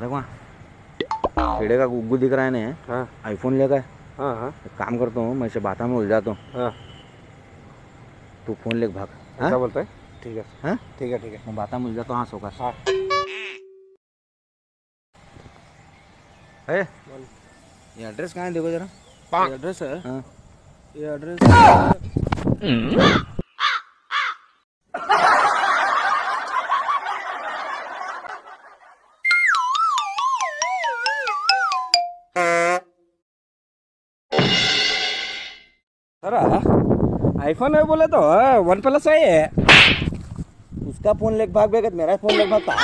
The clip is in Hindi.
देखो वहाँ। खेड़े का गुग्गू दिख रहा है ना हाँ। आईफोन लेकर। हाँ हाँ। एक काम करता हूँ मैं इसे बाता में उलझाता हूँ। हाँ। तू फ़ोन लेके भाग। क्या हाँ? बोलता है? ठीक है। हाँ? ठीक है ठीक है। मैं बाता में उलझाता हूँ हाँ सोका हाँ। है ये एड्रेस कहाँ है? देखो जरा। एड्रेस है? हाँ। ये एड्रेस सर आईफोन है बोले तो वन प्लस है ये। उसका फ़ोन लेख भाग बेगत मेरा फ़ोन लेक भागता